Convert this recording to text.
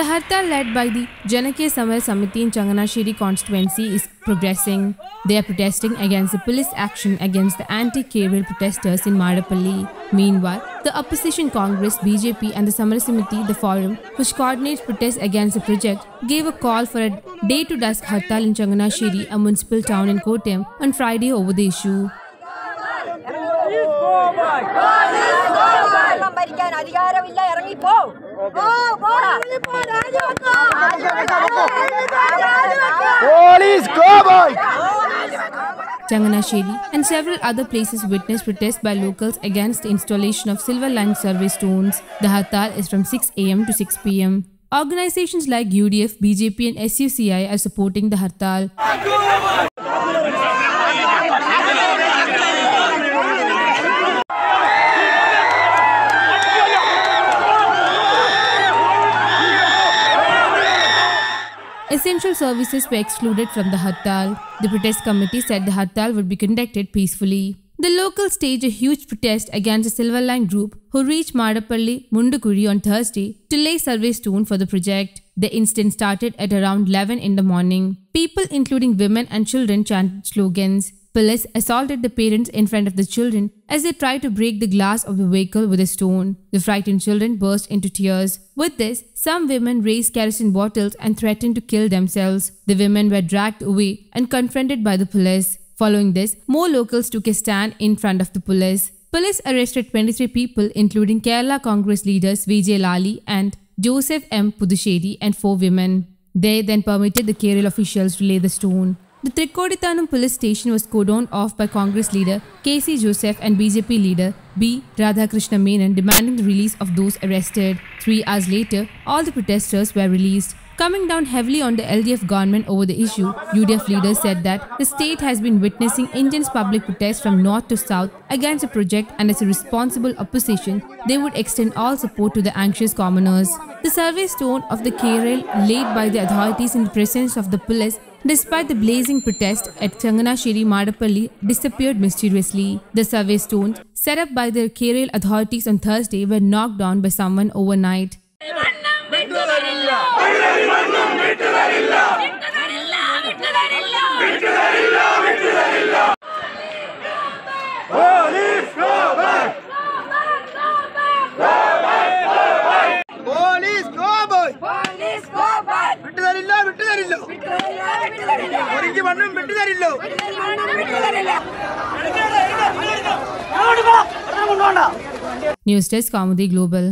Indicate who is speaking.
Speaker 1: The Hartal led by the Janakiya Samara Samithi in Changanassery constituency is progressing. They are protesting against the police action against the anti-K-rail protesters in Madappally. Meanwhile, the opposition Congress, BJP and the Samar Samiti, the forum, which coordinates protests against the project, gave a call for a day-to-dusk Hartal in Changanassery, a municipal town in Kottayam, on Friday over the issue.
Speaker 2: ഭരിക്കാൻ അധികാരമില്ല
Speaker 1: Changanassery and several other places witnessed protests by locals against the installation of silver line survey stones. The Hartal is from 6 am to 6 pm. Organizations like UDF, BJP and SUCI are supporting the Hartal. Essential services were excluded from the Hartal. The protest committee said the Hartal would be conducted peacefully. The locals staged a huge protest against the Silver Line group who reached Madappally, Mundukuzhi on Thursday to lay survey stone for the project. The incident started at around 11 in the morning. People, including women and children, chanted slogans. Police assaulted the parents in front of the children as they tried to break the glass of the vehicle with a stone. The frightened children burst into tears. With this, some women raised kerosene bottles and threatened to kill themselves. The women were dragged away and confronted by the police. Following this, more locals took a stand in front of the police. Police arrested 23 people, including Kerala Congress leaders VJ Lali and Joseph M. Puthussery and four women. They then permitted the K-rail officials to lay the stone. The Thrikkodithanam police station was cordoned off by Congress leader K.C. Joseph and BJP leader B. Radhakrishna Menon demanding the release of those arrested. Three hours later, all the protesters were released. Coming down heavily on the LDF government over the issue, UDF leaders said that the state has been witnessing Indians' public protests from north to south against the project and as a responsible opposition, they would extend all support to the anxious commoners. The survey stone of the K-rail laid by the authorities in the presence of the police Despite the blazing protest at Changanassery Madappally disappeared mysteriously. The survey stones set up by the K-rail authorities on Thursday were knocked down by someone overnight.
Speaker 3: വിട്ടുതരില്ലോ ഒരിക്കൽ മണ്ണും വിട്ടുതരില്ലോ
Speaker 1: news desk Kaumudi global